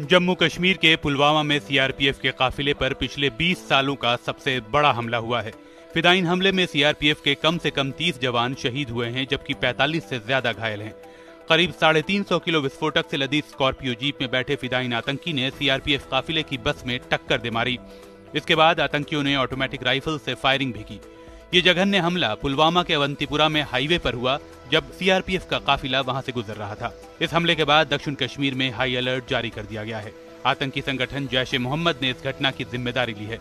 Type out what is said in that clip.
जम्मू कश्मीर के पुलवामा में सीआरपीएफ के काफिले पर पिछले 20 सालों का सबसे बड़ा हमला हुआ है। फिदाइन हमले में सीआरपीएफ के कम से कम 30 जवान शहीद हुए हैं, जबकि 45 से ज़्यादा घायल हैं। करीब साढ़े तीन सौ किलो विस्फोटक से लदी स्कॉर्पियो जीप में बैठे फिदाइन आतंकी ने सीआरपीएफ काफिले की बस में टक्कर दे मारी। इसके बाद आतंकियों ने ऑटोमेटिक राइफल से फायरिंग भी की। ये जघन्य हमला पुलवामा के अवंतीपुरा में हाईवे पर हुआ, जब सीआरपीएफ का काफिला वहाँ से गुजर रहा था। इस हमले के बाद दक्षिण कश्मीर में हाई अलर्ट जारी कर दिया गया है। आतंकी संगठन जैश ए मोहम्मद ने इस घटना की ज़िम्मेदारी ली है।